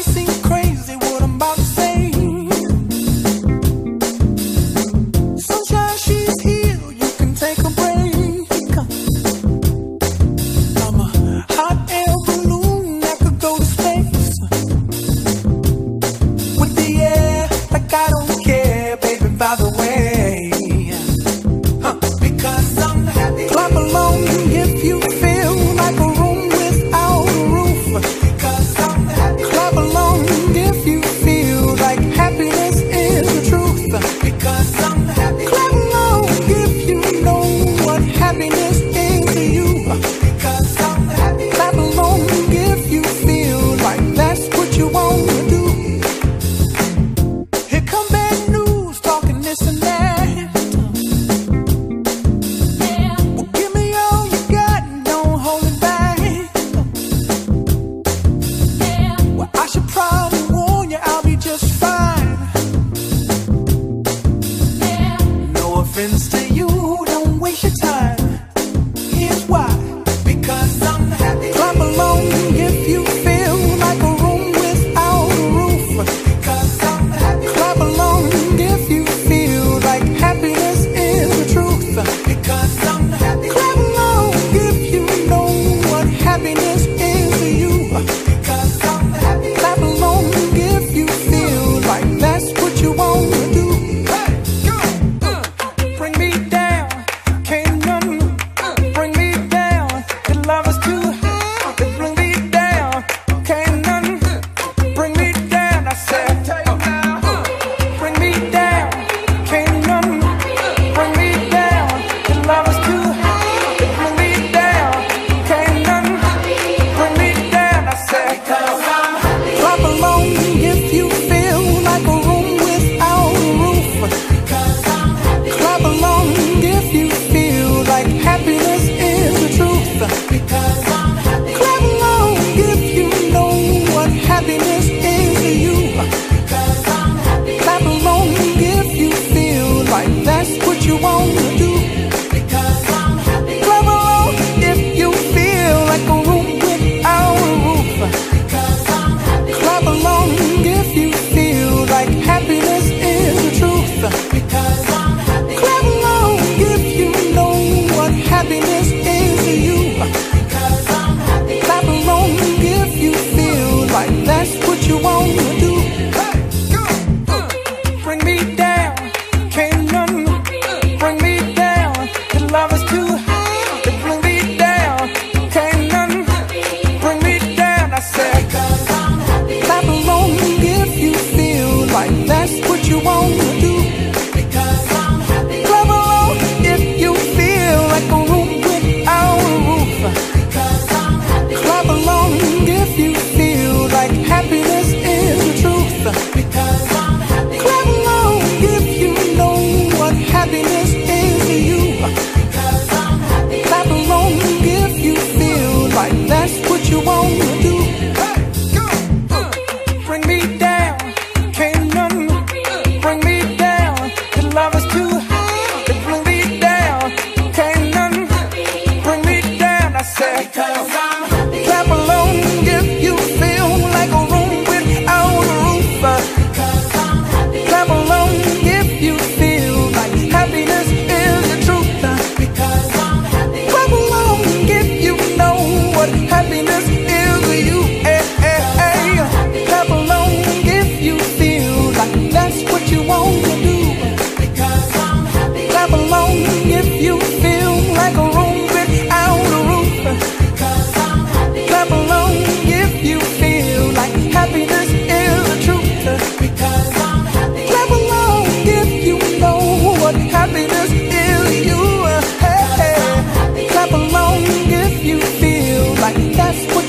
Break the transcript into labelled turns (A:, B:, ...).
A: might seem Cause I'm happy. Clap along. that's